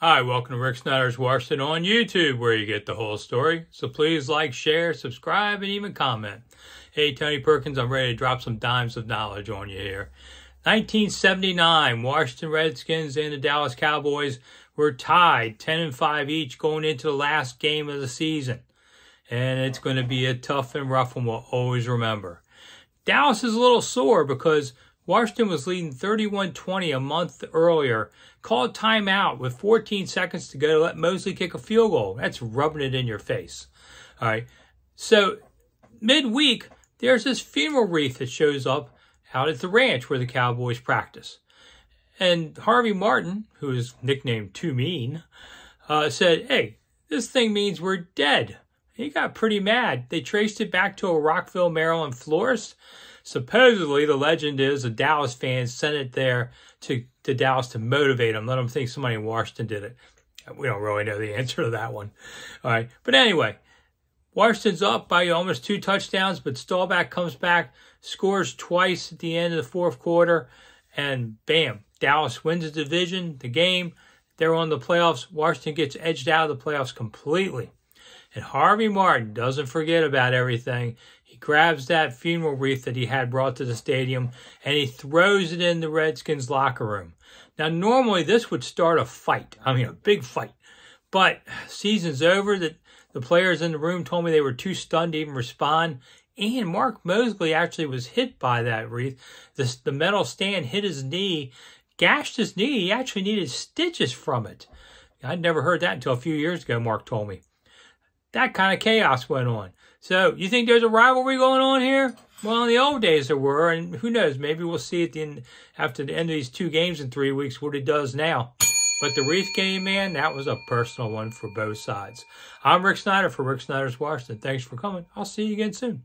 Hi, welcome to Rick Snider's Washington on YouTube, where you get the whole story. So please like, share, subscribe, and even comment. Hey, Tony Perkins, I'm ready to drop some dimes of knowledge on you here. 1979, Washington Redskins and the Dallas Cowboys were tied 10 and 5 each going into the last game of the season. And it's going to be a tough and rough one we'll always remember. Dallas is a little sore because Washington was leading 31-20 a month earlier, called timeout with 14 seconds to go to let Moseley kick a field goal. That's rubbing it in your face. All right. So midweek, there's this funeral wreath that shows up out at the ranch where the Cowboys practice. And Harvey Martin, who is nicknamed Too Mean, uh, said, hey, this thing means we're dead. He got pretty mad. They traced it back to a Rockville, Maryland florist supposedly the legend is a Dallas fan sent it there to, to Dallas to motivate them, let them think somebody in Washington did it. We don't really know the answer to that one. All right. But anyway, Washington's up by almost two touchdowns, but Staubach comes back, scores twice at the end of the fourth quarter, and bam, Dallas wins the division, the game. They're on the playoffs. Washington gets edged out of the playoffs completely. And Harvey Martin doesn't forget about everything. He grabs that funeral wreath that he had brought to the stadium and he throws it in the Redskins locker room. Now, normally this would start a fight. I mean, a big fight. But season's over. That the players in the room told me they were too stunned to even respond. And Mark Moseley actually was hit by that wreath. The, the metal stand hit his knee, gashed his knee. He actually needed stitches from it. I'd never heard that until a few years ago, Mark told me that kind of chaos went on. So you think there's a rivalry going on here? Well, in the old days there were, and who knows? Maybe we'll see at the end, after the end of these two games in three weeks what it does now. But the wreath game, man, that was a personal one for both sides. I'm Rick Snider for Rick Snider's Washington. Thanks for coming. I'll see you again soon.